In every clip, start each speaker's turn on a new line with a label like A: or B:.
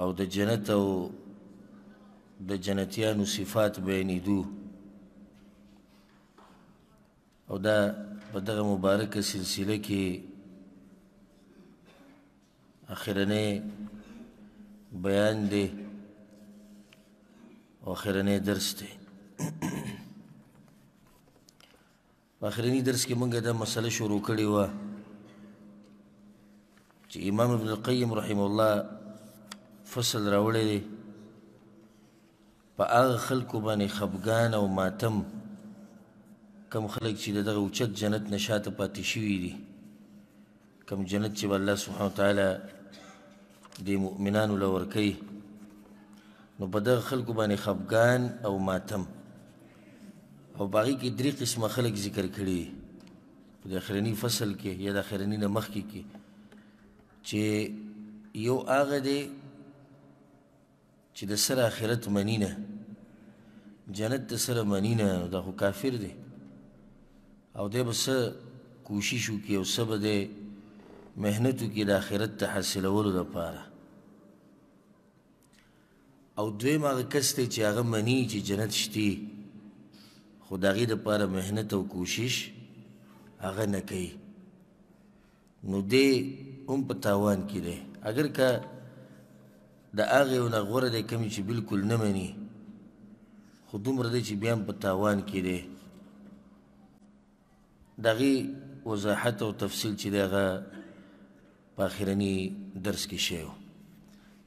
A: او د جنت او د جنتیانو صفات بیانېدو او دا په دغه مبارکه سلسله کې اخرنې بیان دی او اخرنې درس دی په اخرني درس کې موږ دا مسله شروع کړې وه چې امام ابن القیم رحمه الله فصل راوړی دی په هغه خلکو باندې خفګان او ماتم کم خلک چې د دغه اوچت جنت نه شاته پاتې شوي دي کوم جنت چې الله سبحانه وتعالی د مؤمنانو له ورکوي نو په دغه خلکو باندې خفګان او ماتم او په هغې کې درې قسمه خلک ذکر کړي دي په د اخرني فصل کې یا د اخرني نه مخکې کې چې یو هغه دی چی د سره اخرت منی نه جنت د سره منی نه دا خو کافر دی او دی به سه کوشش وکړي او سه به دی محنت وکړي د اخرت د حاصلولو دپاره او دویم هغه کس دی چې هغه مني چې جنت شتي خو د هغې دپاره محنت او کوشش هغه نه کوي نو دی هم په تاوان کې دی اگر که د هغې یو نه غوره دی کومې چې بلکل نه مني خو دومره دی چې بیا هم په تاوان کې دی د هغې وضاحت او تفصیل چې دی هغه په اخرني درس کې شی و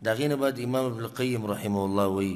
A: د هغې نه بعد امام ابن القیم رحمه الله وایي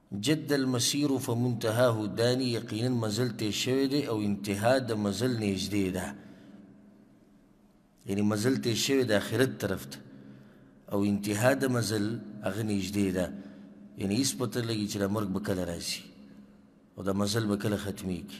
A: جد المسير فمنتهاه داني يقينا مزل تير شوی دی او انتها د مزل نږدې ده یعنی مزل تیر شوی د آخرت طرف ته او انتها د مزل هغه نږدې ده یعنی هیڅ پته لګي چې د مرګ به کله راځي او د مزل به کله ختمیږي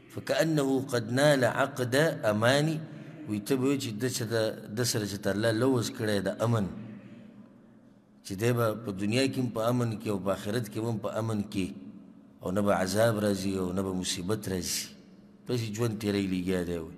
A: فکأنه قد نال عقد امانی وی ته به چې د چې د سره چې الله لوز کړی د امن چې دی به په دنیا کې په امن کې او په آخرت کې هم په امن کې او نه به عذاب راځي او نه به مصیبت راځي پسې ژوند تیری لګیا دی وی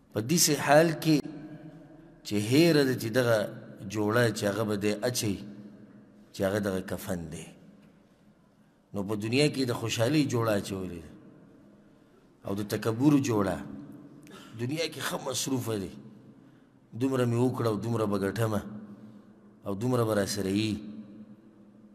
A: په داسې حال کې چې هېره ده چې دغه جوړه چې هغه به دی اچوي چې هغه دغه کفن دی نو په دنیا کې د خوشحالۍ جوړه اچولې او د تکبر جوړه دنیا کې ښه مصروفه دی دومره مې وکړه او دومره به ګټمه او دومره به راسره یي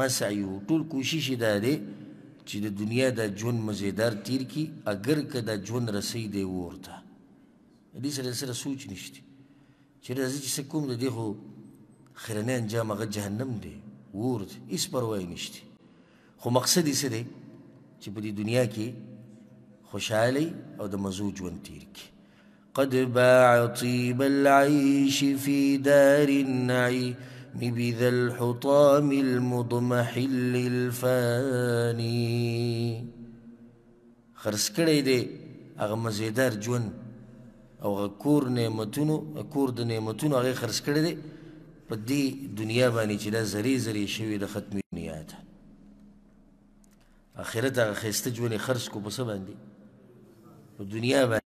A: مسعی وو ټول کوشش یې دا دی چې د دنیا دا ژوند مزیدار تیر کی اګر که دا ژوند رسوي دی اور ته د دې سره سره سوچ نشته چې راځي چې څه کوم د دې خو خیرنی انجام هغه جهنم دی اور دی هیڅ پروا یې نشته خو مقصد یې څه دی چې په دې دنیا کې خوشحاله او د مزو ژوند تیر کړي قد باع طيب العيش في دار النعيم بذا الحطام المضمحل الفاني خرڅ کړی دی هغه مزیدار ژوند او هغه کور نعمتونو کور د نعمتونو هغه خرڅ کړی دی په دې دنیا باندې چې دا زری زری شوی د ختمي دنیا ته اخرت هغه خسته ژوند خرڅ کو په څه باندې په دنیا باندې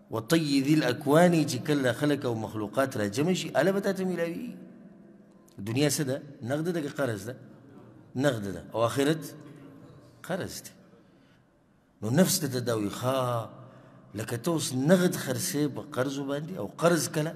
A: وطي ذي الاکوان چې کله خلک او مخلوقات را جمع شي اله به تاسو ملاوي دنیا څه ده نقد ده که قرض ده نقد ده او آخرت قرض ده نو نفس ته دا وي ښه لکه ته اوس نقد خرڅې په قرضو باندې او قرض کله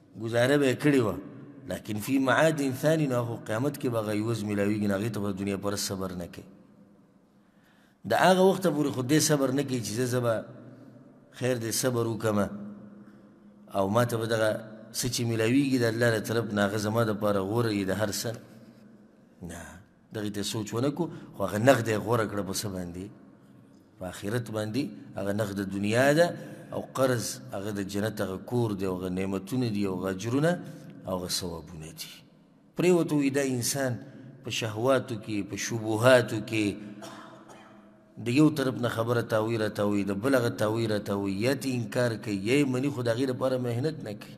A: ګزاره به کړی و لكن في معاد ثاني نو هغه قیامت کې به غیوز ملاویږي نه غیته په دنیا پر صبر نه کوي د هغه وخت پورې خو دې صبر نه کوي چې زبا خیر دې صبر وکما او ما ته به دغه سچې ملاویږي د الله تر طرف نه غزما د پاره غوره د هر سن نه دغه ته سوچ ونه کو خو هغه نغد یې غوره کړه په څه باندې په آخرت باندې هغه نغد د دنیا ده او قرض هغه د جنت هغه کور دی او هغه نعمتونه دي او هغه اجرونه او هغه ثوابونه دي پرېوتو وي دا انسان په شهواتو کې په شبهاتو کې د یو طرف نه خبره تاوی را تاوی د بل هغه تاوی را تاوی یا تی انکار کوي یا یې مني خو د هغې لپاره محنت نه کوي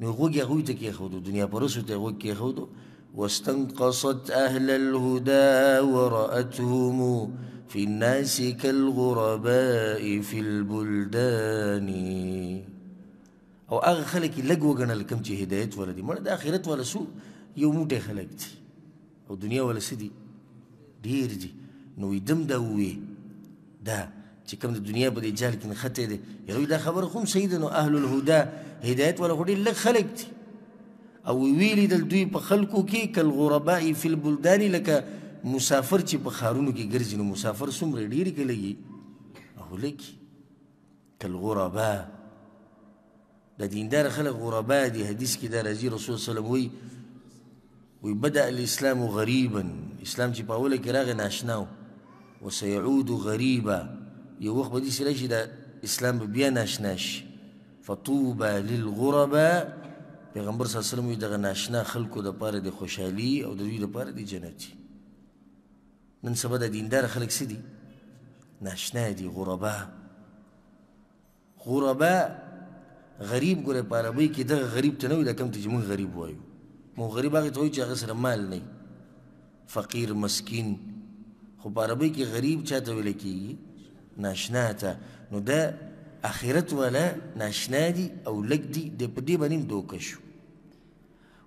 A: نو غوږ یې هغوی ته کېښودو دنیا پرسو ته یې غوږ کېښودو واستنقصت اهل الهدى ورأتهم في الناس كالغرباء في البلدان او هغه خلک لږ وګڼل کوم چې هدایت ولري مړه د آخرت والا سو یو موټی خلک دي او دنیا ولا څه دي ډېر دي نو وایي دم دا ووې دا چې کوم د دنیا په دې جال کې نښتی دی یوه دا خبره خو هم صحیح ده نو اهل الهدا هدایت والا خو ډېر لږ خلک دي او ویلي دل دوی په خلکو کې کالغرباء فی البلدان لکه مسافر چې په ښارونو کې ګرځي نو مسافر څومره ډېرې کې لګي او لګي کالغرباء د دیندار خلک غربا دي حدیث کې دا راځي رسول صلی الله علیه وسلم وی وی بدا الاسلام غریبا اسلام چې په اوله کې راغی ناشنا و وسيعود غریبا یو وخت به داسې راشي دا اسلام به بیا ناشنا شي فطوبى للغرباء پیغمبر صلی الله علیه وسلم وی دغه ناشنا خلکو دپاره د خوشحالي او د دوی دپاره د جنت نن سبا د دیندار خلک څه دي ناشنا دي غربا غرباء، غریب ګوره په عربۍ کې دغه غریب ته نه وایي دا کوم ته چې موږ غریب وایو. موږ غریب هغه ته وایو چې هغه سره مال نه فقیر مسکین خو په عربۍ کې غریب چا ته ویل کېږي ناشنا ته نو دا اخرت والا ناشنا دي او لږ دي د په دې باندې دوکه شو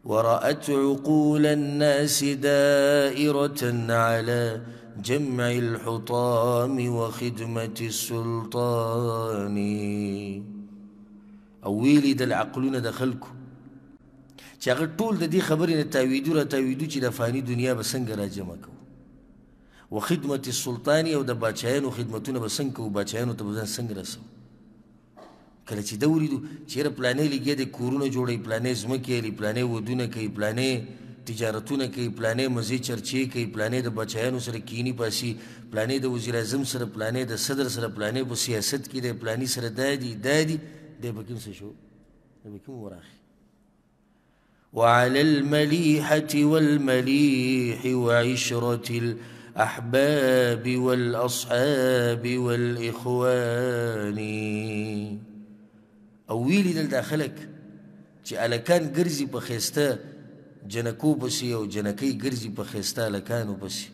A: ورأت عقول الناس دائرة على جمع الحطام وخدمة السلطان او ویلی د عقلونه د خلکو چې هغه ټول د دې خبرې نه تاویدو را تاویدو چې د فانی دنیا به څنګه را جمع کوو و خدمت السلطان او د باچایانو خدمتونه به څنګه کوو باچایانو ته به ځان څنګه رسو کله چې دا ولیدو چېرې پلانې لګیا دی کورونه جوړوي پلانې ځمکې اخلي پلانې ودونه کوي پلانې تجارتونه کوي پلانې مزې چرچې کوي پلانې د بچیانو سره کینی پاسي پلانې د وزیر اعظم سره پلانې د صدر سره پلانې په سیاست کې دی پلاني سره دا دي دا دي دی به کوم څه شو دی به کوم وراخي وعلى المليحة والمليح وعشرة الأحباب والأصحاب والإخوان او ویلی دل دا خلک چې الکان ګرځي په خيسته جنکو پسې او جنکۍ ګرځي په خيسته الکانو پسې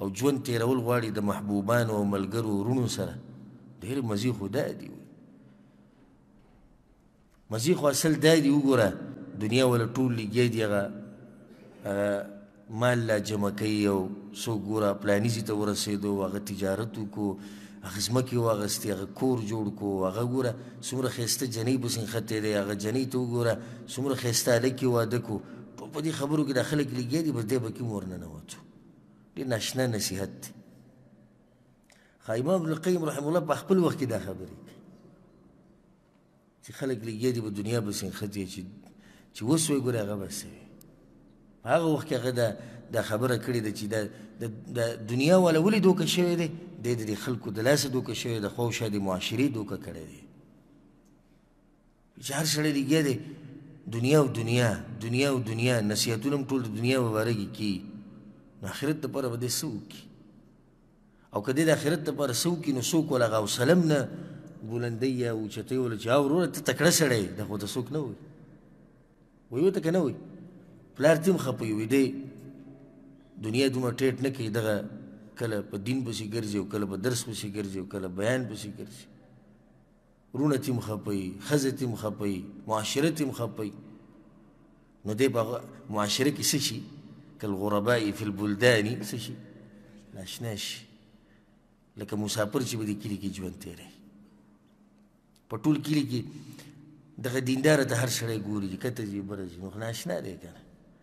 A: او ژوند تیرول غواړي د محبوبانو او ملګرو ورونو سره ډېر مزي خدا دی مزی خو اصل دا دی وګوره دنیا ولا ټول لګیا دی هغه هغه مال لا جمع کوي او څو ګوره پلاني ځي ته ورسېدو هغه تجارت وکړو هغه ځمکې واغستې هغه کور جوړ کړو هغه ګوره څومره ښایسته جنۍ پسې نښتی دی هغه جنۍ ته وګوره څومره ښایسته هلک یې واده کړو ټول په دې خبرو کې دا خلک لګیا دي بس دی پکې هم ورننوتو ډېر ناشنا نصیحت دی ښه امام ابن القیم رحمه الله په خپل وخت کې دا خبرې چې خلک لګیا دي په دنیا پسې نښتي چې چې وسوی ګورې هغه به څه وي په هغه وخت کې هغه دا دا خبره کړې ده چې دا د دنیا والا ولې دوکه شوی دی دی د دې خلکو د لاسه دوکه شوی د خو شا د معاشرې دوکه کړی دی چې هر سړی لګیا دی دنیا او دنیا دنیا او دنیا نصیحتونه هم ټول د دنیا په باره کې کېږي نو آخرت دپاره به دی څه وکړي او که دې د آخرت لپاره څه وکړي نو څوک وله هغه حوصله هم نه بلندوي یا اوچتوي وله چې او وروره ته تکړه سړی یې دا خو ته څوک نه وایي وایي ورته که نه وایي پلار تیم خپه وي دی دنیا دومره ټیټ نه کوي دغه کله په دین پسې ګرځي او کله په درس پسې ګرځي او کله بیان پسې ګرځي وروڼه تیم خپي ښځې تیم خپي معاشره تیم خپي نو دې په معاشره کې څه شي که الغرباء فی البلدان څه شي ناشنا شي لکه مسافر چې به د کلي کې ژوند تېری په ټول کلي کې دغه دینداره ته هر سړی ګوري چې کته ځي بره ځي نو ناشنا دی که نه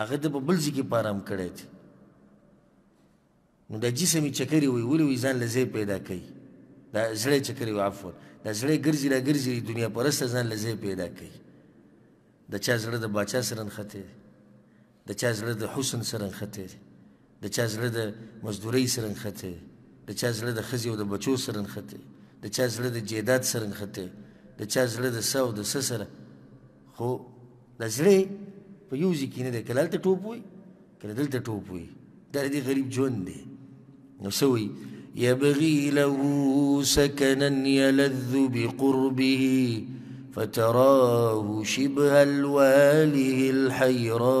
A: هغه ته په بل ځای کې په ارام کړی دی نو دا جسم یې چکرې وایي ولې وایي ځان له ځای پیدا کوي دا زړه چکرې وایي عفوا دا زړه ګرځي را ګرځي دنیا پرسته ځان له ځای پیدا کوي د چا زړه د باچا سره نښتی دی د چا زړه د حسن سره نښتی دی د چا زړه د مزدورۍ سره نښتی، د چا زړه د ښځې او د بچو سره نښتی، د چا زړه د جېداد سره نښتی، د چا زړه د څه او د څه سره، خو دا زړه یې په یو ځای کې نه دی، کله هلته ټوپ وهي، کله دلته ټوپ وهي، دا د دې غریب ژوند دی. نو څه وایي؟ يبغي له سكنا يلذ بقربه فتراه شبه الواله الحيراني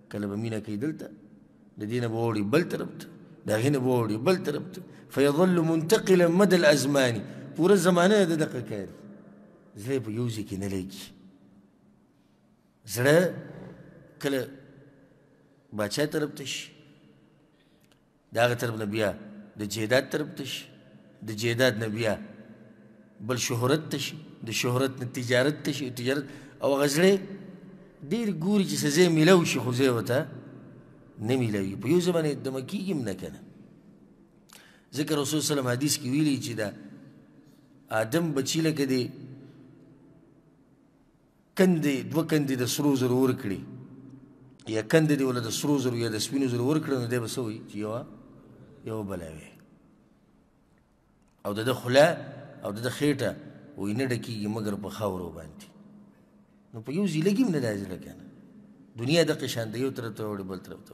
A: کله به مینه کوي دلته د دې نه به اوړي بل طرف ته د هغې نه به اوړي بل طرف ته فیظل منتقلا مد الازمان پوره زمانه د دقه کاري زړه په یو ځای کې نه لګي زړه کله باچا طرف ته شي د هغه طرف نه بیا د جیداد طرف ته شي د جیداد نه بیا بل شهرت ته شي د شهرت نه تجارت ته شي تجارت او غزړې ډیر ګوري چې سزې ملو شي خو زه وته نه ملوي په یو زمانه د مکیګم نه کنه ذکر رسول صلی الله حدیث کې ویلي چې دا آدم بچی لکه دی کندې دوه کندې د سرو زرو ورکړي یا کندې دی ول د سرو زرو یا د سپینو زرو ورکړي نو دی به سوي چې یو یو بلاوي او د خلا او د خېټه وې نه ډکیږي مګر په خاورو باندې نو په یو ځله کې نه راځي لکه دنیا د قشان دی یو تر ته وړي بل تر ته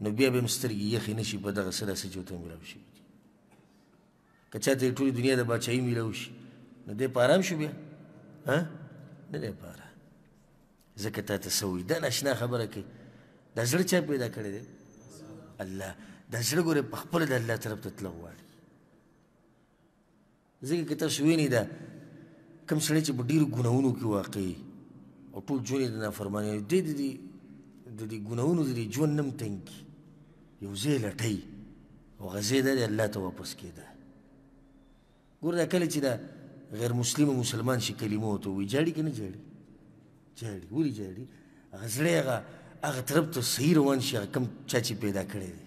A: نو بیا به هم سترګې یخې نه شي په دغه څه راسه چې ورته میلاو شوي دي که چا ته یې ټولې دنیا د باچاهي میلاو شي نو دی په ارام شو بیا ها نه دی په ارام ځکه تا ته څه وایي دا ناشنا خبره کوي دا زړه چا پیدا کړی دی الله دا زړه ګوره په خپله د الله طرف ته تله غواړي ځکه که تاسو وینئ دا کوم سړی چې په ډېرو ګناهونو کې واقع وي او ټول ژوند یې د نافرمانۍ دی د دې د دې ګناهونو د دې ژوند نه هم تنګ کړي یو ځای لټوي او هغه ځای دا دی الله ته واپس کېده ګور دا کله چې دا غیر مسلم مسلمان شي کلمو ته وي جاړي که نه جاړي جاړي ولې جاړي هغه زړی هغه هغه طرف ته صحیح روان شي هغه کوم چا چې پیدا کړی دی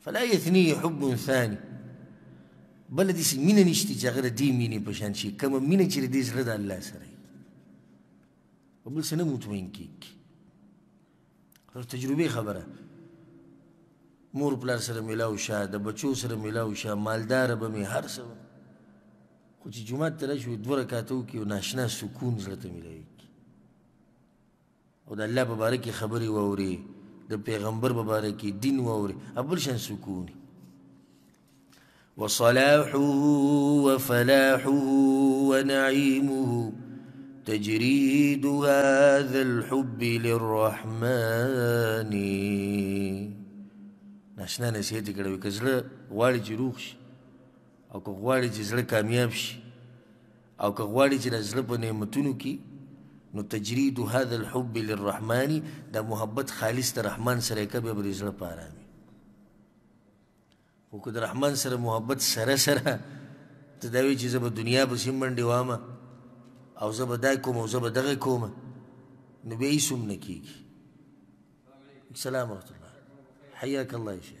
A: فلا يثنيه حب ثاني بل دې سي مینه نشته چې هغه دې مینه په شان شي کوم مینه چې دې زړه د الله سره او بل سنه مطمئن کیږي خو تجربه خبره مور پلار سره ملاو شه د بچو سره ملاو شه مالدار به می هر څه خو چې جمعه تر شو دوه رکعاتو کې ناشنا سکون زړه ته ملایږي او د الله په باره کې خبرې واوري د پیغمبر په باره کې دین واوري ابل شان سکونی وصلاحه وفلاحه ونعيمه تجريد هذا الحب للرحمن ناشنا نصیحت کړه وکړه غواړي چې روغ شي او که غواړي چې زړه کامیاب شي او که غواړي چې د زړه په نعمتونو کې نو تجرید هذا الحب للرحمن دا محبت خالص د رحمان سره کبه به زړه پاره وي خو که د رحمان سره محبت سره سره ته دا وی چې زه به دنیا په سیم باندې وامه او زه به دا کوم او زه به دغه کوم نو بیا هیڅ هم نه کېږي السلام ورحمة الله حیاک الله یا شیخ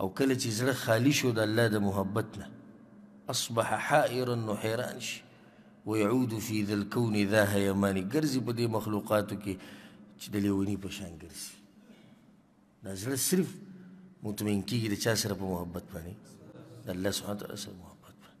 A: او کله چې زړه خالي شو د الله د محبت نه اصبح حائرا نو حیران شي ويعود في ذا الكون ذا هيماني ګرځي په دې مخلوقاتو کې چې د لیونی په شان ګرځي دا زړه صرف مطمئن کیږي د چا سره په محبت باندې د الله سبحانه تعالی سره محبت باندې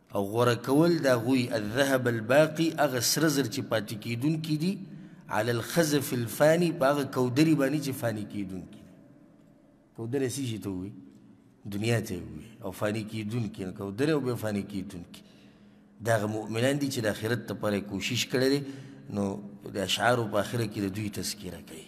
A: او غوره کول د هغوی الذهب الباقي هغه سره زر چې پاتې کېدونکي دي علی الخزف الفاني په هغه کودري باندې چې فاني کېدونکي دي کودرې څه شي ته وي دنیا ته وي او فاني کېدونکي نو کودرې او بیا فاني کېدونکي دا هغه مؤمنان دي چې د آخرت لپاره کوشش کړی دی نو د اشعارو په آخره کې د دوی تذکره کوي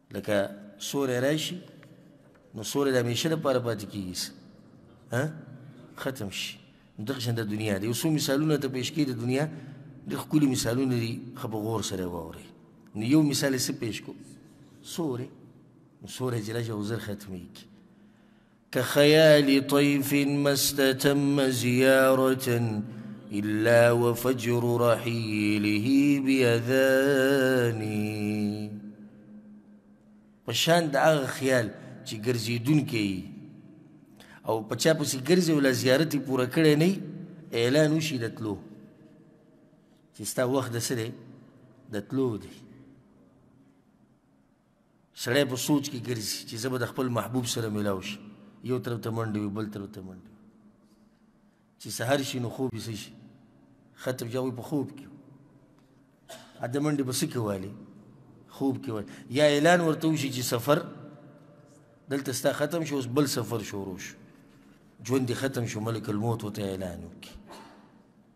A: لکه سوری راشي نو سوری د همیشه لپاره پاتې کېږي ها ختم شي دغه شان د دنیا دی یو څو مثالونه ته پیش کړي د دنیا د ښکلي مثالونه دي ښه په غور سره واورئ نو یو مثال یې څه پیش کو سوری نو سوری چې راشي او زر ختمېږي كخيال طيف ما استتم زيارة إلا وفجر رحيله بأذاني پشان د هغه خیال چې ګرځېدونکی او په چا پسې ګرځي او لا زیارت یې پوره کړی نه اعلان وشي د تلو چې ستا وخت د څه دی د تلو دی سړی په سوچ کې ګرځي چې زه به د خپل محبوب سره ملاو شي یو طرف ته منډې وي بل طرف ته منډې چې سهار شي نو خوب یې څه شي ختم شي هغوی په خوب کې ا د منډې په څه کې والي خوب کې والي یا اعلان ورته وشي چې سفر دلته ستا ختم شو اوس بل سفر شروع شو ژوند دې ختم شو ملک الموت ورته اعلان وکړي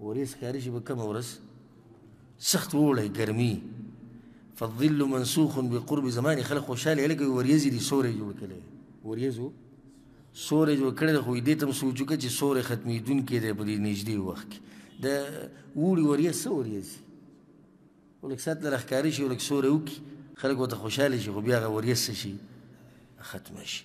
A: وریځ ښکاري چې په کومه ورځ سخت اوړی ګرمي فالظل منسوخ بقرب زمان خلک خوشاله یې لکه وریځې دي سوری جوړ کړی وریځو سوری جوړ کړی خو دې ته هم سوچ وکړه چې سوری ختمېدونکی دی په دې نږدې وخت کې د اوړي وریځ څه وریځ ولک سات له ښکاري شي ولک سوری وکړي خلک ورته خوشاله شي خو بیا هغه وریځ څه شي ختمه شي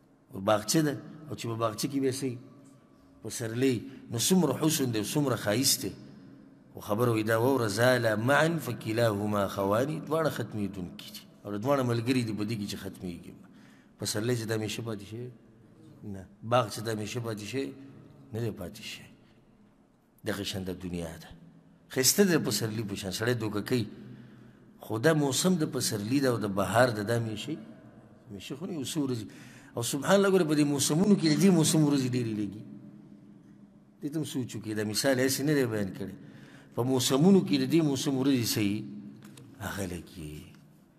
A: باغچه ده او چې په باغچه کې به سي پسرلی نو څومره حسن دی څومره ښایست دی خو خبره وي دا ووره زاله معا فکلاهما خواني دواړه ختمېدونکي دي او دواړه ملګري دي په دې کې چې ختمېږي پسرلی چې دا همیشه پاتې شي نه باغ چې دا همیشه پاتې شي نه دی پاتې شي دغه شان د دنیا ده خسته د پسرلی په شان سړی دوکه کوي خو دا موسم د پسرلی ده او د بهار ده دا میشي میشي خو نه یو څو ورځې او سبحان الله ګوره په دې موسمونو کې د دې موسم ورځې ډېرې لږي دې ته هم سوچ وکړي دا مثال هسې نه دی بیان کړی په موسمونو کې د دې موسم ورځې صحیح هغه لږي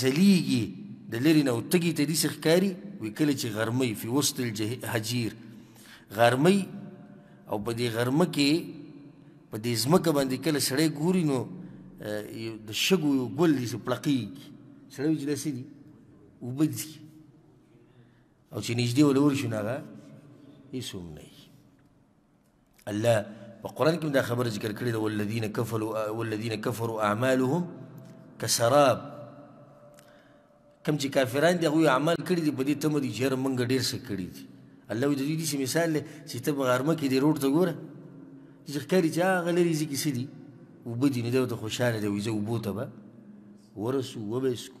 A: ځلیږي د لري نه او تګي ته دي څه ښکاري وي کله چې غرمه فی وسط الحجیر غرمه او په دې غرمه کې په دې ځمکه باندې کله سړی ګوري نو د شګو یو ګل دي چې پړقېږي سړی وایي چې دا څه دي اوبه ځي او چې نږدې ولور شو نو هغه هېڅ هم نه الله په قران کې دا خبره ذکر کړې ده والذین کفروا والذین کفروا اعمالهم کسراب کم چې کافران دي هغوی اعمال کړي دي په دې تمه دي چې یاره موږ ډېر څه کړي دي الله وایي د دوی داسې مثال دی چې ته په غرمه کې دې روډ ته ګوره چې ښکاري چې هغه لرې ځي کې څه دي اوبه دي نو دی ورته خوشحاله دی وایي زه اوبو ته به ورسو وبه یې څکو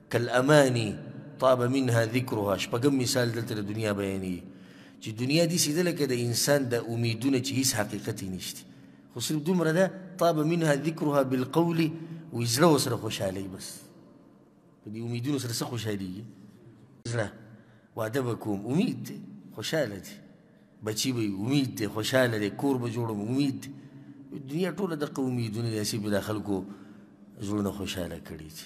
A: کالاماني طاب منها ذکرها شپږم مثال دلته د دنیا بیانېږي چې دنیا داسې ده لکه د انسان د امیدونه چې هیڅ حقیقت یې نشته خو صرف دومره ده طاب منها ذکرها بالقول وایي زړه ورسره خوشحالوي بس په دې امیدونو سره څه خوشحالېږي زړه واده به کوم امید دی خوشحاله دی بچی به امید دی خوشحاله دی کور به جوړوم امید دی دنیا ټوله دقه امیدونه دي هسې به د خلکو زړونه خوشحاله کړي دي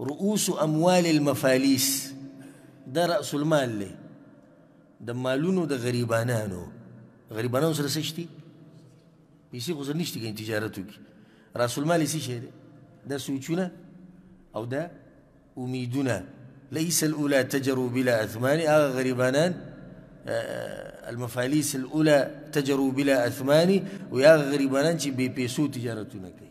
A: رؤوس اموال المفالیس دا رأس المال دی د مالونو د غریبانانو غریبانانو سره څه شتي پیسې خو سره نشته کوي تجارت وکړي رأس المال څه شی دی دا سوچونه او دا امیدونه ليس الأولى تجروا بلا أثمان هغه غریبانان المفاليس الأولى تجروا بلا أثمان ويا غریبانان چې بې پیسو تجارتونه کوي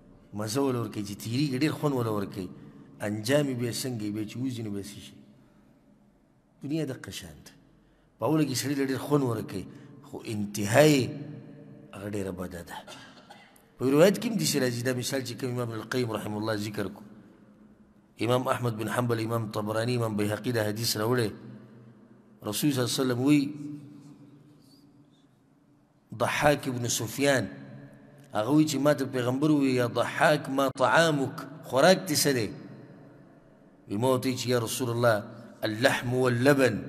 A: مزه ول ورکوي چې تېرېږي ډېر خوند ول ورکوي انجام یې بیا څنګه وي بیا چې وځي نو بیا څه شي دنیا دقه شان ده په اوله کې سړي له ډېر خوند ورکوي خو انتها یې هغه ډېره بده ده په روایت کې هم داسې راځي دا مثال چې کوم امام ابن القیم رحمه الله ذکر کو امام احمد بن حنبل امام طبراني امام بیهقي دا حدیث راوړی رسول صلی الله علیه وسلم وی ضحاک بن سفیان هغه وی چې ماته پیغمبر وی یا ضحاک ما طعامک خوراک دې څه دی وی ما ورته چې یا رسول الله اللحم واللبن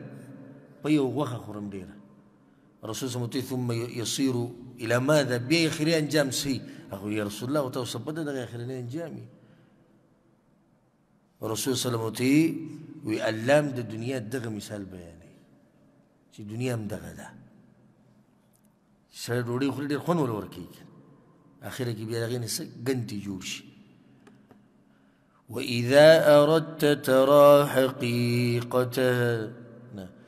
A: په یو غوښه خورم ډیره رسول صلی الله ثم يصير الى ماذا بیا اخري انجام سي هغه یا رسول الله او تاسو په دغه اخري انجامي رسول صلی الله علیه وسلم وی الله هم د دنیا دغه مثال بیانوي چې دنیا هم دغه ده سره ډوډۍ خوري ډېر خوند ور ورکېږي اخره کې بیا د هغې نه څه ګنتې جوړ شي وإذا أردت ترى حقيقتها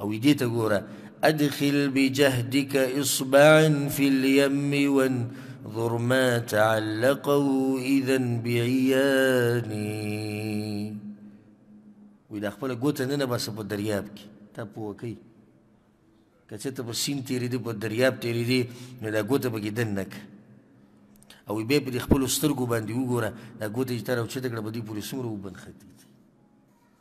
A: او دې ته ګوره ادخل بجهدك اصبعا في اليم وانظر ما تعلقه اذا بعياني وی دا خپل ګوته نه نه بس په دریاب کې ته پوه کوي که څه ته په سین تیرې دي په دریاب تیرې دي نو دا ګوته پکې دن نه که او بیا په خپل سترګو باندې وګوره دا ګوته چې تر او چې تکړه بدی پوری سمره وبنختی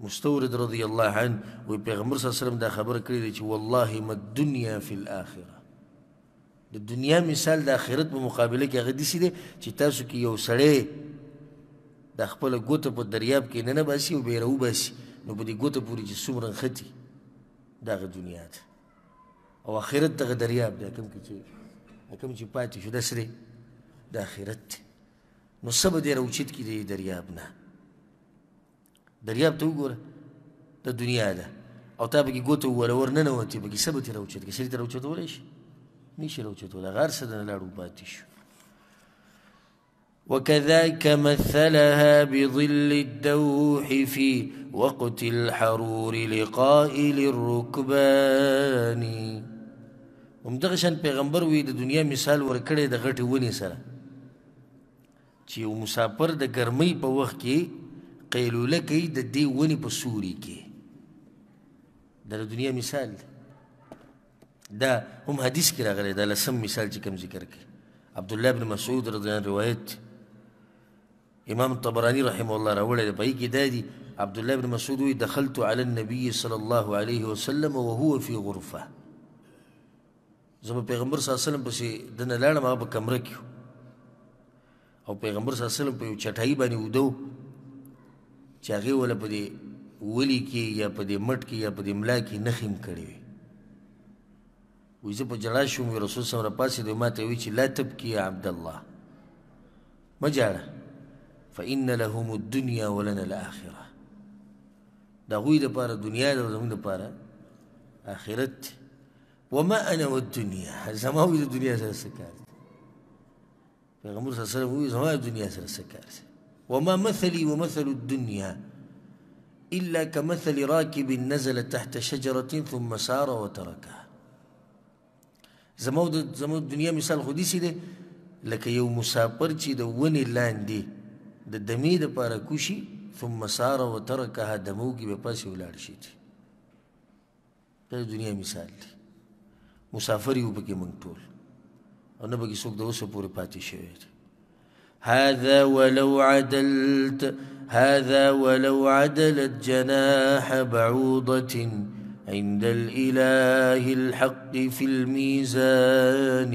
A: مستورد رضی الله عنه وی پیغمبر صلی الله علیه وسلم دا خبر کړی دی چې والله ما الدنيا فی الاخره د دنیا مثال د آخرت په مقابله کې هغه دسی دی چې تاسو کې یو سړی د خپل ګوته په دریاب کې نه نه باسي او بیره وباسي نو په دې ګوته پورې چې څومره نښتي دغه دنیا ده او آخرت دغه دریاب دی کوم کې چې کوم چې پاتې شو داسې دی د آخرت دی نو څه به دی راوچت کړي د دریاب نه دریاب ته وګوره د دنیا ده او تا پکې ګوته ووهله ورننوتې پکې څه به ترې راوچت کړې سړي ته راوچتولی شي نه شي راوچتولی هغه هر څه دنه لاړو پاتې شو وكذاك مثلها بظل الدوح في وقت الحرور لقائل الركبان همدغه شان پیغمبر وی د دنیا مثال ورکړی د غټې ونې سره چې یو مسافر د ګرمۍ په وخت کې قیلوله کوي د دې ونې په سوري کې دا د دنیا مثال دی دا هم حدیث کې راغلی دا لسم مثال چې کوم ذکر کړي عبدالله بن مسعود رضی الله روایت امام طبرانی رحم الله راوړی دی په کې دا دی عبدالله بن مسعود وی دخلت علی النبی صلی الله علیه وسلم وهو فی غرفه زه په پیغمبر صلی الله علیه وسلم پسې دنه لاړم هغه په کمره کې او پیغمبر صلی الله علیه وسلم په یو چټایي باندې ودو چې هغې وله په دې ولي کې یا په دې مټ کې یا په دې ملا کې نښې هم کړې وي وایي زه په ژړا شوم وي رسول صلی الله علیه وسلم راپاڅېدو ما ته وایي چې لا تبکي یا عبدالله مه ژاړه فإن لهم الدنيا ولنا الآخرة دا غوی د پاره دنیا د زموږ د پاره آخرت دی وما انا والدنيا زما وی د دنیا سره سکار پیغمبر صلی الله علیه وسلم وی زما د دنیا سره سکار وما مثلي ومثل الدنيا إلا كمثل راكب نزل تحت شجرة ثم سار وتركها زمو د زمو دنیا مثال خو دي سي ده لکه یو مسافر چې د ونې لاندې د دمې د پاره کوشي ثم سار وترکها دمو کې به پاسې ولاړ شي دا د دنیا مثال دی مسافر یو پکې مونږ ټول او نه پکې څوک د اوسه پورې پاتې شوی دی هذا ولو عدلت هذا ولو عدلت جناح بعوضة عند الإله الحق في الميزان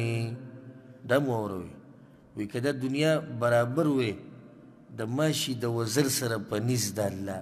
A: دا مو اوروي وي کدا دنیا برابر وي د ماشي د وزر سره په نس د الله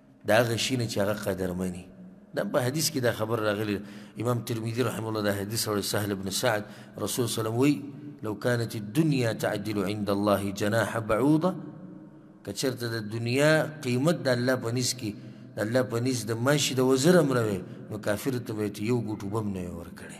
A: د هغه شي نه چې هغه قدرمن وي دا په حدیث کې دا خبر راغلی امام ترمذی رحمه الله دا حدیث راوړی سهل بن سعد رسول صلی الله علیه وسلم لو كانت الدنيا تعدل عند الله جناح بعوضه کچرته د دنیا قیمت د الله په نس کې د الله په نس د ماشي د وزر امروي نو کافر ته به یو ګټو بم نه ورکړي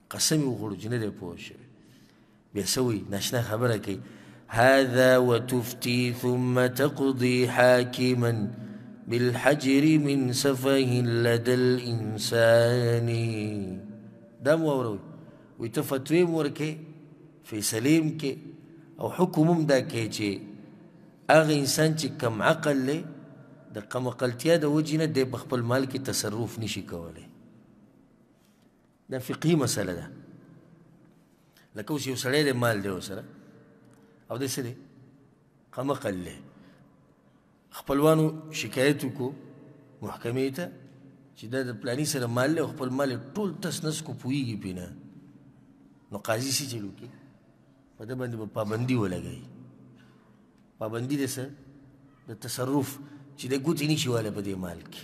A: قسم وخوړو چې نه دی پوه شوی بیا څه وایي ناشنا خبره کوي هذا وتفتي ثم تقضي حاكما بالحجر من سفه لدى الإنسان دا مو وروي وي ته فتوی مو ورکې فیصلې هم کې او حکم هم دا کې چې هغه انسان چې کم عقل لري د کمقلتیا د وجې نه دی په خپل مال کې تصرف نشي کولی دا فقهي مسله ده لکه اوس یو سړی دی مال دی ورسره او دی څه دی قمقل دی خپلوانو شکایت وکړو محکمې ته چې دا د پلاني سره مال دی او خپل مال ټول تس نس کو پوهېږي پرې نه نو قاضي څه چل وکړي په ده باندې به پابندي ولګوي پابندي د څه د تصرف چې د ګوتې نشي والی په دې مال کې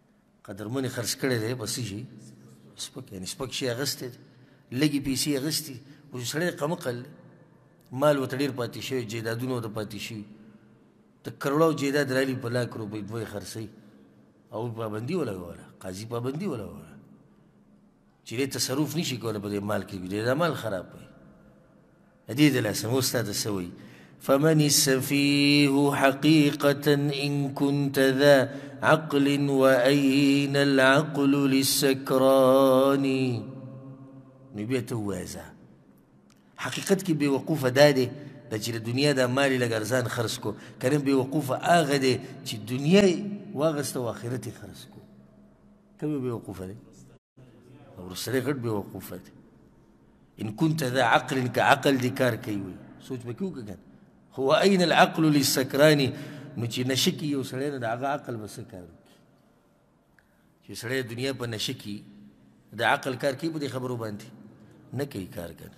A: قدرمنې خرڅ کړی دی په څه شي سپک یعنې سپک شي اخیستی دی لږې پیسې اخیستي اوس سړی قمقل دی مال ورته ډېر پاتې شوی جایدادونه ورته پاتې شوي د کروړاو جایداد رالي په لاک روپۍ دوی خرڅوي او پابندي ولګوله قاضي پابندي ولګوله چې دې تصرف نشي کولی په دې مال کې دې دا مال خراب وي دې د لاسه اوس تا ته څه وایي فمن السفيه حقيقة إن كنت ذا عقل وأين العقل للسكران نو بیا ته ووایه حقیقت کې بې وقوفه دا دی د چې د دنیا د مال لږ ارزان خرڅ کو کنه بې وقوفه هغه دی چې دنیا یې واغسته او آخرت یې خرڅ کو کومې بې وقوفه دی ورسره غټ بې وقوفه دی ان كنت ذا عقل كعقل دي كار کوي وي سوچ پکې وکړه هو اين العقل للسكران نو چې نشکی یو سړی نه دغه عقل بس کار چې سړی دنیا په نشکی د عقل کار کوي په خبرو باندې نه کوي کار کوي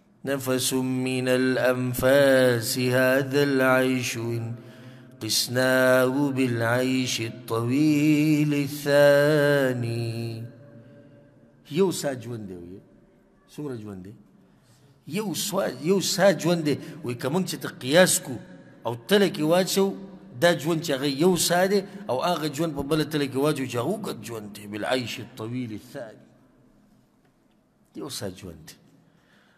A: نفس من الأنفاس هذا العيش إن قسناه بالعيش الطويل الثاني يو سا ژوند دی وي څومره ژوند دی یو سوا یو سا ژوند دی وي که موږ چې ته قیاس کو او تله کې واچو دا ژوند چې هغه یو سا دی او هغه ژوند په بله تله کې واچو چې هغه اوږد ژوند دی بالعیش الطویل الثاني یو ساعت ژوند دی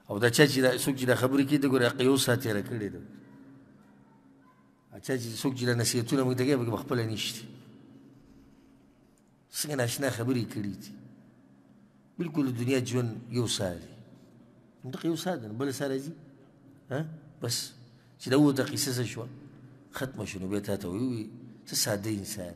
A: او دا چا چې دا څوک چې دا خبرې کوي د ګورې هغه یو ساعت تېره کړې ده چا چې څوک چې دا نصیحتونه موږ ته کوي پکې خپله نشته څنګه ناشنا خبرې کړي دي بلکل د دنیا ژوند یو ساعت دی دغه یو ساعت دی بل ساعت راځي ها بس چې دا ووته قصه څه شوه ختمه شو نو بیا تا ته ویوي څه ساده انسان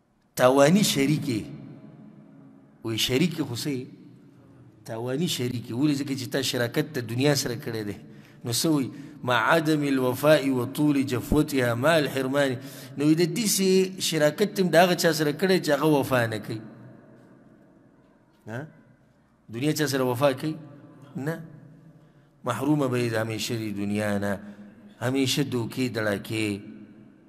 A: تاوانی شریکې وی شریکې خو څه تاوانی شریکې ولې ځکه چې تا شراکت د دنیا سره کړی دی نو څه وایي مع عدم الوفاء وطول جفوتها مع الحرمان نو د دې سي شراکت تم دا غا چا سره کړی چې هغه وفا نه کوي ها دنیا چا سره وفا کوي نه محرومه به یې د همیشه د دنیا نه همیشه دوکې دړکې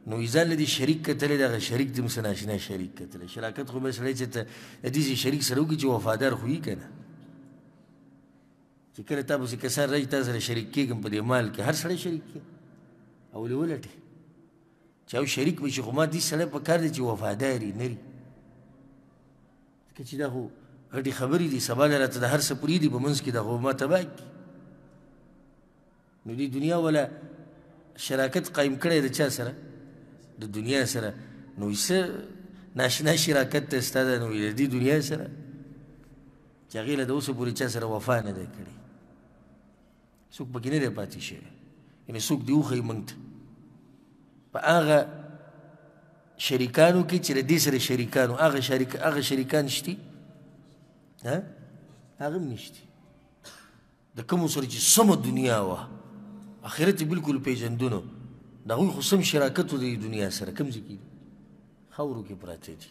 A: نو ځان له دې شریک کتلی دغه شریک دې مسه ناشنا شریک کتلی شراکت خو به سړی چې ته د دې شریک سره وکړي چې وفادار خو یي که نه چې کله تا پسې کسان راځي تا سره شریک کېږم په دې مال کې هر سړی شریک کړي او ولې ولټي چې او شریک به شي خو ما دې سړی په کار دی چې وفادار یي نه ځکه چې دا خو غټې خبرې دي سبا له راته د هر څه پرېږدي په منځ کې دا خو ما تباه کړي نو دې دنیا ولا شراکت قایم کړی د چا سره د دنیا سره نو څه ناشنا شراکت ته ستا ده نو د دې دنیا سره چې هغې له د اوسه پورې چا سره وفا نه دی کړی څوک پکې نه دی پاتې شوی یعنې څوک دې وښیي موږ ته په هغه شریکانو کې چې له دې سره شریکانو هغه شریک هغه شریکان شتي ها هغه هم نشتي د کومو سره چې سمه دنیا وه آخرت یې بلکل پېژندنو د هغوی خو سم شراکت و د دنیا سره کوم ځای کې خاورو کې پراته دي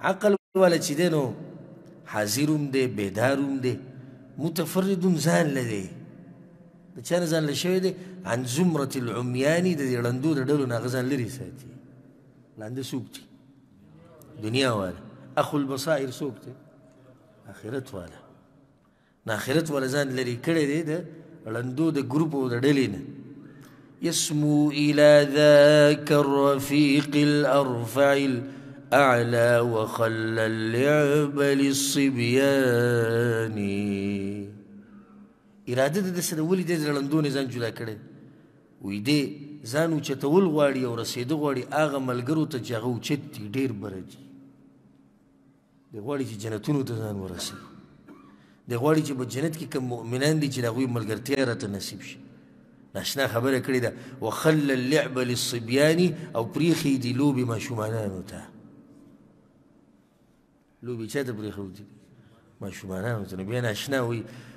A: عقل والا چې دی نو حاضر هم دی بیدار هم دی متفرد هم ځان له دی د چا نه ځان له شوی دی عن زمرة العمیاني د دې ړندو د ډلو نه هغه ځان لرې ساتي ړانده څوک دی دنیا والا اخو البصائر څوک دی آخرت والا د آخرت ولا ځان لري کړی دی د ړندو د ګروپ او د ډلې نه يسمو الى ذاك الرفيق الارفع الاعلى وخل اللعب للصبيان اراده د سره ولې د ړندو نه ځان جدا کړي وې دې ځان چتول غواړي او رسیدو غواړي هغه ملګرو ته چې هغه چت ډیر برجي دی غواړي چې جنتونو ته ځان ورسي دی غواړي چې په جنت کې کوم مؤمنان دي چې د هغوی ملګرتیا راته نصیب شي ناشنا خبره کړې ده وخل اللعب للصبيان او پریخي دي لوبې ماشومانانو ته لوبې چا ته پریښودي ماشومانانو ته نو بیا ناشنا وي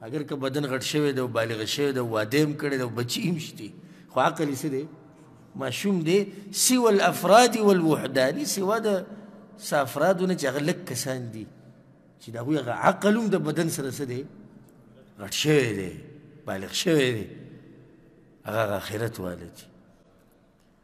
A: اگر که بدن غټ شوی دی او بالغ شوی دی واده هم کړی دی او بچي هم شته خو عقل یې څه دی ماشوم دی سوى الافراد والوحدان سوا د څه افرادو نه چې هغه لږ کسان دي چې د هغوی هغه عقل هم د بدن سره څه دی غټ شوی دی بالغ شوی دی هغه آخرت والی دي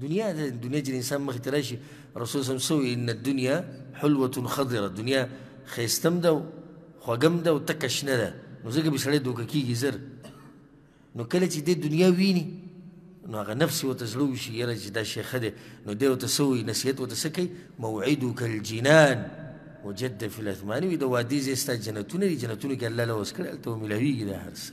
A: دنیا ده دنیا چې انسان مخې ته راشي رسول صلی الله علیه ان الدنیا حلوه خضره دنیا خیستم ده خوږم ده او تکه شنه ده نو ځکه به سړی دوکه کېږي زر نو کله چې دې دنیا ویني نو هغه نفس ورته زړه وشي یاره چې دا شی ښه دی نو دی ورته څه وایي نصیحت ورته څه کوي موعدک الجنان وجد فی الاثمان وي د وادي ځای ستا جنتونه دي جنتونو کې الله له وس کړی هلته به ملاویږي دا هر څه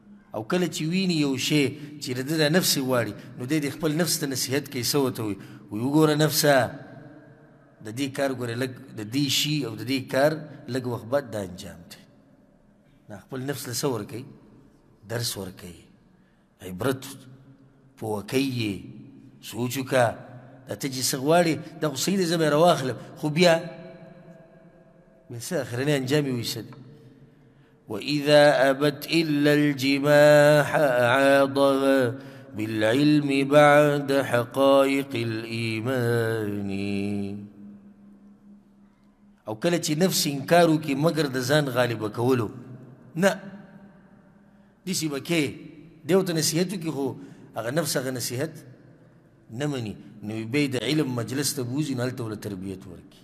A: او کله چې ویني یو شی چې د ده دا نفس یې غواړي نو دی د خپل نفس ته نصیحت کوي څه ورته وایي وایي وګوره نفسه د دې کار ګوره لږ د دې شي او د دې کار لږ وخت بعد دا انجام دی دا خپل نفس له څه ورکوي درس ورکوي عبرت پوه کوي یې سوچ وکړه دا ته چې څه غواړې دا خو صحیح دی زه به یې راواخلم خو بیا بیا څه اخرنی انجام یې وایي څه دی واذا ابت الا الجماح اعاضها بالعلم بعد حقائق الايمان او کله چې نفس انکارو کې مگر د ځان غالب کولو نه دسی بکې دیو ته نصیحت کې خو هغه نفس هغه نصیحت نه مني نو به د علم مجلس ته بوزي نه هلته ول تربیت ورکي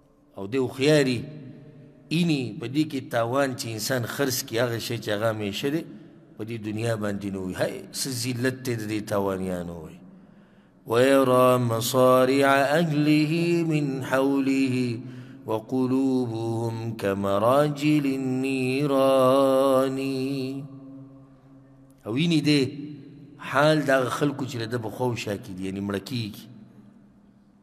A: او دی هوښیاري اینی په دې کې تاوان چې انسان خرڅ کړي هغه شی چې هغه همیشه دی په دې دنیا باندې نه وي هی څه ذلت دی د دې تاوانیانو وایي ويرى مصارع أهله من حوله وقلوبهم كمراجل النيران او ویني دی حال دغه خلکو چې د بخو شاکې دي یعنی مړه کیږي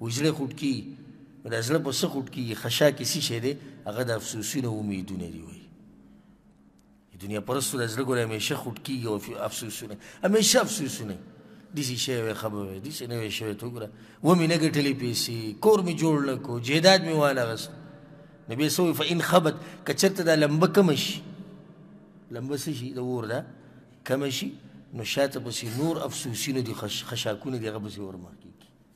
A: وي زړه خوټ کیږي نو دا زړه په څه خوټ کیږي خشا کې څه شی دی هغه د افسوسونه امیدونه دي وایي دنیا پرستو د زړه ګوره همیشه خوټ کیږي او افسوسونه همیشه افسوسونه دسی شی وی خبر وی دسی نه وی شی تو ګره و می نه ګټلې پیسې کور می جوړ نه کو جیداد می والا غس نبی سو فإن خبت کچرته دا لمبه کمش لمبه شي د ور دا کمشي نو شاته پسې نور افسوسینو دي خش خشاکونه دي غبسي ورما کیږي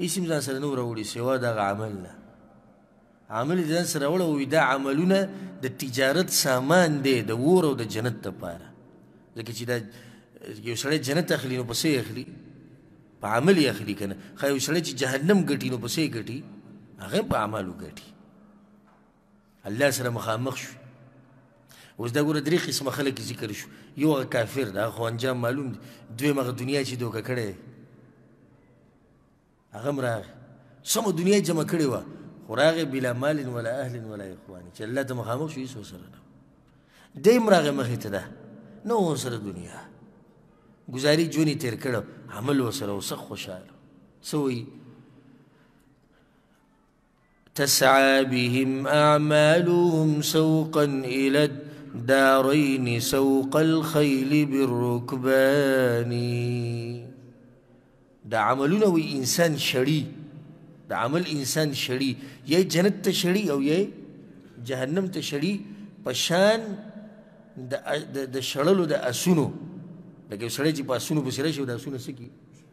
A: هیڅ هم ځان سره نه راوړي سوا دغه عمل نه عمل دې ځان سره راوړه وي دا عملونه د تجارت سامان دی د اور او د جنت لپاره ځکه چې دا یو سړی جنت اخلي نو پسې اخلي په عمل یې اخلي که نه ښه یو سړی چې جهنم ګټي نو پسې ګټي هغه هم په اعمالو ګټي الله سره مخامخ شو اوس دا ګوره درې قسمه خلک ذکر شو یو هغه کافر دا خو انجام معلوم دی دویم هغه دنیا چې دوکه کړی هغه هم راغی سمه دنیا یې جمع کړې وه خو راغی بلا مال ولا اهل ولا اخوان چې الله ته مخامخ شو هېڅ ورسره نه دی هم راغی مخې ته ده نه و ورسره دنیا ګزاري ژوند یې تېر کړو عمل ورسره و سخت خوشحاله څه وایي تسعى بهم اعمالهم سوقا الى الدارين سوق الخيل بالركبان دا عملونه وي انسان شړي دا عمل انسان شړي یا جنت ته شړي او یا جهنم ته شړي پشان د د شړلو د اسونو لکه سړی چې په اسونو بسره شي د اسونو سکی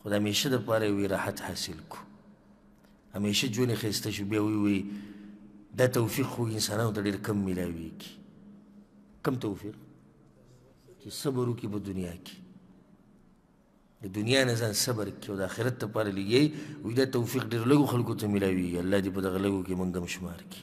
A: خو د همیشه دپاره یو راحت حاصل کړو، همیشه ژوند یې ښایسته شي، بیا ویې وایي، دا توفیق خو انسانانو ته ډېر کم ملاوېږي، کم توفیق؟ چې صبر وکړي په دنیا کې، د دنیا نه ځان صبر کړي او د آخرت دپاره لګیایي، وایي دا توفیق ډېر لږو خلکو ته ملاوېږي، الله دې په دغه لږو کې موږ هم شمار کړي.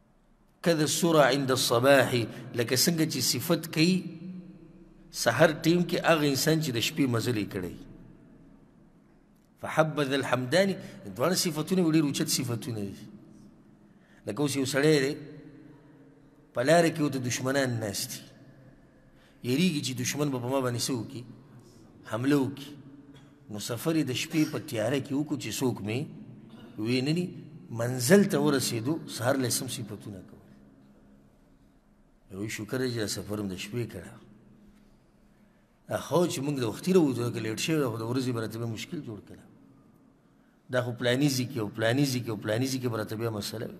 A: که د سوره عند الصباح لکه څنګه چې صفت کوي سحر ټیم کې هغه انسان چې د شپې مزلې کړي فحبذ الحمداني دواړه صفتونه ډېر اوچت صفتونه دي لکه اوس یو سړی دی په لاره کې ورته دښمنان ناست دي یریږي چې دشمن به په ما باندې څه وکړي حمله وکړي نو سفر یې د شپې په تیاره کې وکړو چې څوک مې وینني منزل ته ورسېدو سهار له سم صفتونه کوو روی شکر دی چې دا سفر هم د شپې کړی دا خو چې موږ د وختي راوځو که لیټ شوی خو د ورځې به راته بیا مشکل جوړ کړی دا خو پلانیزي کې او پلانیزي کې او پلانیزي کې به راته بیا مسله وي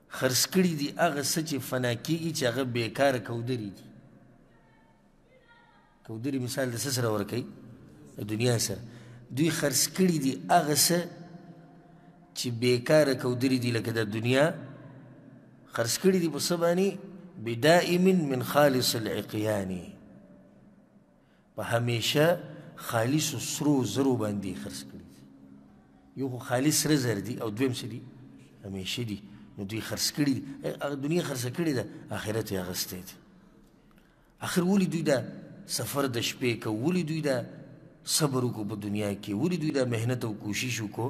A: خرڅ کړي دي هغه څه چې فنا کېږي چې هغه بېکاره کودرې دي کودرې مثال د څه سره ورکوي د دنیا سره دوی خرڅ کړي دي هغه څه چې بېکاره کودرې دي لکه د دنیا خرڅ کړي دي په څه باندې بدائم من خالص العقیانې په همیشه خالصو سرو زرو باندې خرڅ کړي دي یو خو خالص سره زر دي او دویم څه دي همیشه دي نو دوی خرڅ کړي دي هغه دنیا خرڅ کړې ده آخرت یې اخیستی دی اخر ولې دوی دا سفر د شپې که ولې دوی دا صبر وکړو په دنیا کې ولې دوی دا محنت او کوشش وکړو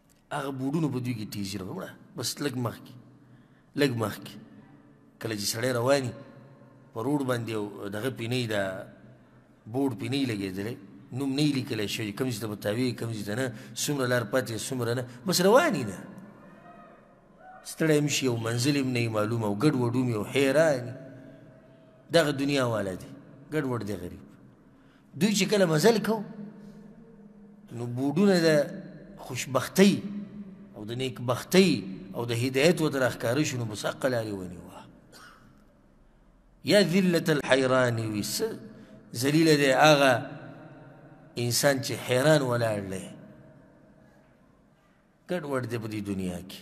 A: هغه بوډونو په دوی کې تیزی راغله وړه بس لږ مخکې لږ مخکې کله چې سړی رواني په روډ باندې دغه پینې دا بورډ پینې لګېدلی نوم نه لیکلی شوی کوم ځای ته به تاوی کوم ځای ته نه څومره لار پاتې څومره نه بس رواني ده ستړی هم شي او منزل هم نه معلومه او ګډ وډومي او حیران دغه دنیا والا دی ګډ وډ دی غریب دوی چې کله مزل کو نو بوډونه د خوشبختی او د نیک بختی او د هدایت و تر اخکاره شنو مساقه لارې ونیوه یا ذلت الحیران وي څه ذلیله دی هغه انسان چې حیران ولاړ دی ګډوډ دی په دې دنیا کې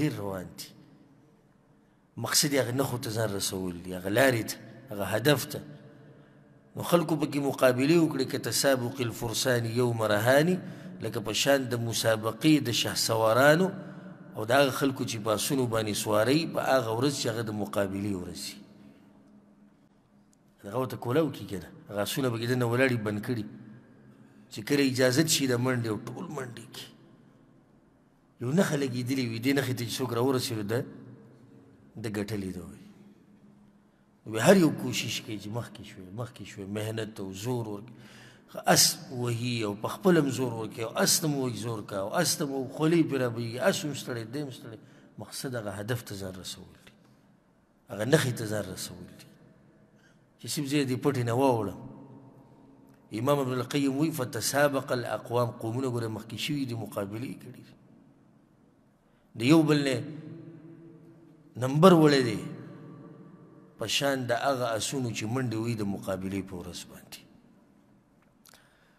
A: ډیر روان دي مقصد هغه نخو ته ځان رسول دي هغه لارې ته هغه هدف ته نو خلکو پکې مقابله وکړي که تسابق الفرسان یوم رهاني لکه په شان د مسابقې د شهسوارانو او د هغه خلکو چې په اسونو باندې سواري په هغه ورځ چې هغه د مقابلې ورځ وي هغه ورته کولاو کي که نه هغه اسونه پکې دننه ولاړي بند کړي چې کله اجازت شي د منډې او ټول منډې کي یو نښه لګېدلې وي دې نښې ته چې څوک راورسېدو ده د ګټلې ده وایي نو هر یو کوشش کوي چې مخکې شوی مخکې شوی محنت او زور ورکړي اس وهي او په خپل هم زور ورکړي او اس ته مو وایي زور کا او اس ته مو خولې پرې رابهېږي اس هم ستړی دی هم ستړی مقصد هغه هدف ته ځان رسول هغه نخې ته ځان رسول دي چې سیم ځای دې پټې نه واوړم امام ابن القیم وی فتسابق الاقوام قومونه ګوره مخکې شوي دي مقابلې کړي د یو بل نه نمبر وړی دی په شان د هغه اسونو چې منډې وي د مقابلې په ورځ باندې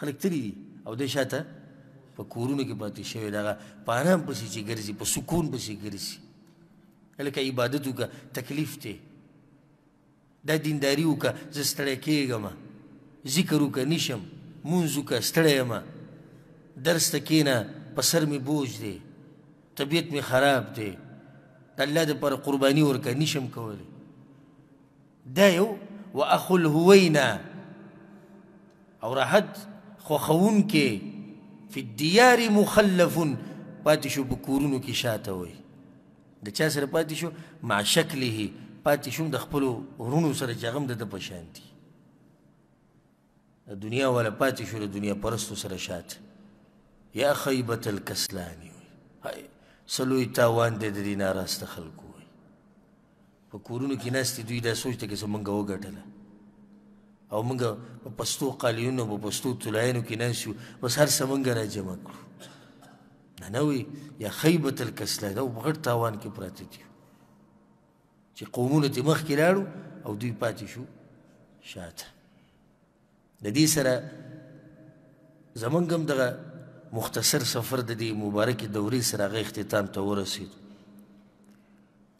A: خلک تللي دي او دی شاته په کورونو کې پاتې شوی دغه په آرام پسې چې ګرځي په سکون پسې ګرځي هلکه عبادت وکړه تکلیف دی دا دینداري وکړه زه ستړی کېږم ذکر وکړه نشم مونځ وکړه ستړی یم درس ته کښېنه په سر مې بوج دی طبیعت مې خراب دی د الله دپاره قرباني ورکړه نشم کولی دا یو و اخو الهوینا او راحت خوخون کې فی الدیار مخلف پاتې شو په کورونو کې شاته وي د چا سره پاتې شو مع شکله پاتې شوم د خپلو ورونو سره چې هغه هم د ده په شان دي د دنیا ولا پاتې شو د دنیا پرستو سره شات یا خیبت الکسلانی هاي سلوی تاوان دې د دین راست خلکو په کورونو کې ناستې دوی دا سوچ ته کې څه مونږ وګټله او مونږ په پستو قالیونو په پستو طلاینو کې ناسو بس هر څه مونږ را جمع کړو نه نه وي یا خیبت الکسلان او بغټ تاوان کې پراته دي چې قومونه ته مخکې لاړو او دوی پاتې شو شاته د دې سره زمونږ هم دغه مختصر سفر د دې مبارکې دورې سره هغه اختتام ته ورسېد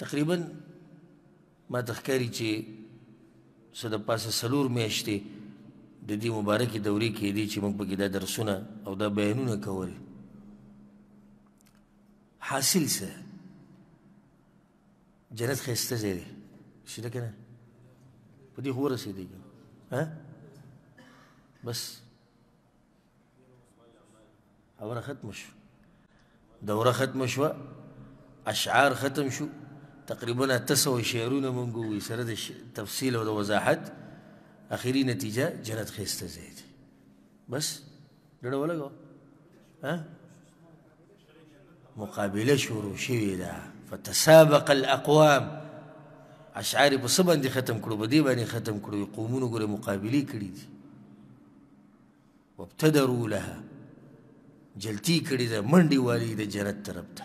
A: تقریبا ما ته ښکاري چې څه د پاسه څلور میاشتې د دې مبارکې دورې کې دي چې موږ پکې دا درسونه او دا بیانونه کول حاصل څه جنت خسته ځای دی چې ده که نه په دې خو ورسېدی که ها بس خبره ختمه شو دوره ختمه شوه اشعار ختم شو تقریبا اته سوه شعرونه مونږ ووایي سره د تفصیل او د وضاحت اخري نتیجه جنت خسته ځای دی بس ډډه ولګو ها مقابله شروع شوې ده فتسابق الاقوام اشعار په څه باندې ختم کړو په دې باندې ختم کړو قومونو ګره مقابله کړې دي وابتدروا لها جلتی کړی ده منډي والی د جنت طرف ته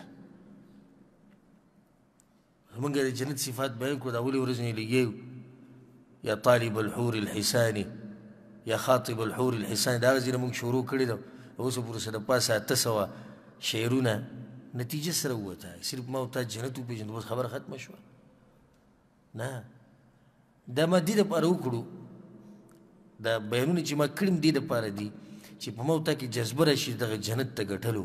A: موږ د جنت صفات بیان کړو دا ولې ورځې نه لګېږو یا طالب الحور الحسانې یا خاطب الحور الحسان دا غزي موږ شروع کړی دا اوس پورې سره پاسه اته سوه شعرونه نتیجه سره وته صرف ما او تا جنت وپېژندو بس خبره ختمه شوه نه دا ما دې دپاره وکړو دا بیانونه چې ما کړي دې دپاره دي چې په ما او تا کې جذبه راشي دغه جنت ته ګټلو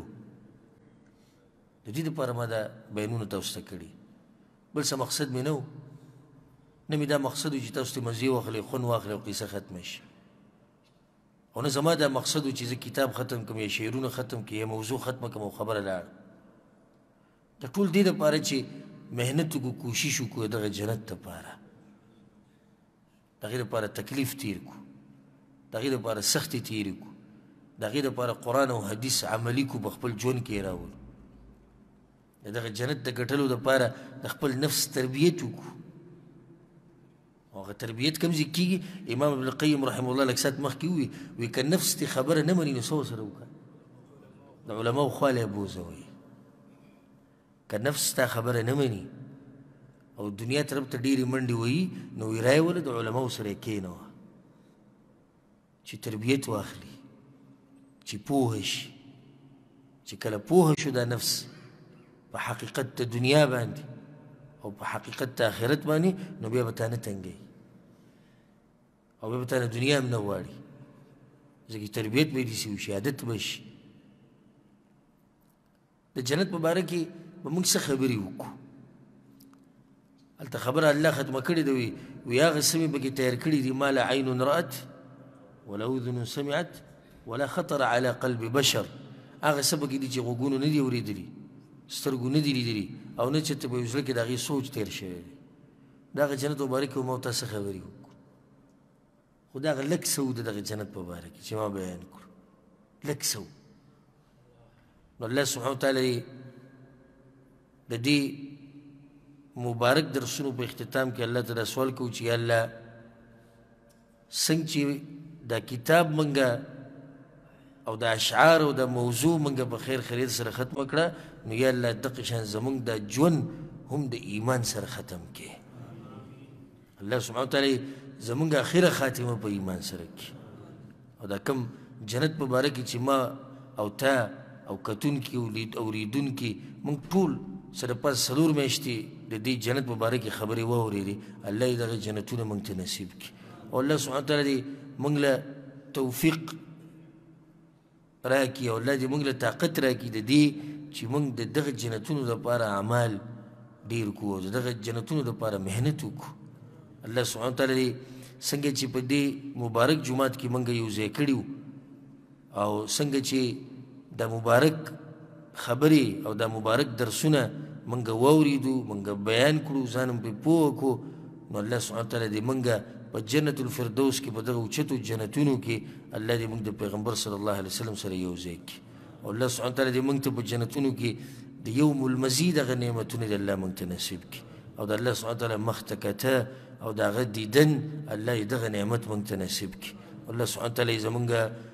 A: د دې لپاره ما دا بیانونه تاسو ته کړي بل څه مقصد مې نه و نه مې دا مقصد و چې تاسو ته مزې واخلئ خوند واخلئ او قصه ختمه شي او نه زما دا مقصد و چې زه کتاب ختم کړم یا شعرونه ختم کړم یا موضوع ختمه کړم او خبره لاړه د ټول دې لپاره چې محنت وکړو کوشش وکړو دغه جنت لپاره د هغې لپاره تکلیف تیر کو د هغې لپاره سختې تیرې کو د هغې لپاره قرآن او حدیث عملی کو په خپل ژوند کې راولو د دغه جنت د ګټلو لپاره د خپل نفس تربیت وکړو هغه تربیت کوم ځای کېږي امام ابن القیم رحم الله لږ ساعت مخکې ووي وي که نفس دې خبره نه مني نو څه ورسره وکړه د علماو خوا له یې بوځوئ که نفس ستا خبره نه مني او دنیا طرف ته ډېرې منډې وهي نو ویرای وله د علماو سره کښېنوه چې تربیت واخلي چې پوه شي چې کله پوه شو دا نفس په حقیقت د دنیا باندې او په حقیقت د آخرت باندې نو بیا به تا نه تنګوي او بیا به تا نه دنیا هم نه غواړي ځکه تربیت به دې شي شهادت به شي د جنت په باره کې به موږ څه خبرې وکړو هلته خبره الله ختمه کړې ده وي وي هغه څه مې پکې تیار کړي دي ما لا عین رأت ولا اذن سمعت ولا خطر على قلب بشر هغه څه پکې دي چې غوږونو نه دي اورېدلي سترګو نه دي لیدلي او نه چې ته په زړه کې د هغې سوچ تیر شوی دی دغه جنت مبارک مو تاسو خبرې وکړو خو دغه لږ څه وو د دغه جنت په باره کې چې ما بیان کړو لږ څه وو نو الله سبحانه وتعالی یې د دې مبارک درسونو په اختتام کې الله تعالی سوال کوو چې یا الله څنګه چې دا کتاب منګه او د اشعار او د موضوع منګه په خیر خرید سره ختم کړه نو یا الله دقیقا زمونږ د ژوند هم د ایمان سره ختم کې الله سبحانه وتعالی زمونږ اخره خاتمه په ایمان سره کی او دا کم جنت په باره کې چې ما او تا او کتون کې او لید او ریدون کې مونږ ټول سره پاس سلور میشتې د دې جنت په باره کې خبرې واورېدې الله یې دغه جنتونه مونږ ته نصیب کړي او الله سبحانه وتعالی دې مونږ له توفیق راکړي او الله دې موږ له طاقت راکړي د دې چې موږ د دغه جنتونو لپاره اعمال ډیر کو او دغه جنتونو لپاره مهنت وکړو الله سبحانه تعالی دې څنګه چې په دې مبارک جمعات کې موږ یو ځای کړیو او څنګه چې د مبارک خبرې او دا مبارک درسونه مونږ واوریدو مونږ بیان کړو ځان هم پرې پوه کړو نو الله سبحانه وتعالی دې مونږ په جنت الفردوس کې په دغه اوچتو جنتونو کې الله دې مونږ د پیغمبر صلی الله علیه وسلم سره یو ځای کړي او الله سبحانه وتعالی دې مونږ ته په جنتونو کې د یوم المزید هغه نعمتونه دې الله مونږ ته نصیب کړي او د الله سبحانه وتعالی مخ ته کته او د هغه دیدن الله یې دغه نعمت مونږ ته نصیب کړي الله سبحانه وتعالی زمونږ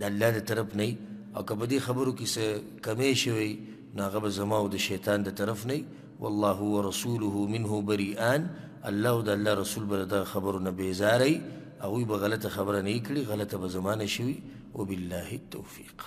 A: د الله د طرف نه وي او که په دې خبرو کې څه کمی شوی نو هغه به زما او د شیطان د طرف نه وي والله ورسوله منه بریئان الله او د الله رسول به د دغه خبرو نه بیزاره وي هغوی به غلطه خبره نه وي کړې غلطه به زما نه شوي وبالله التوفیق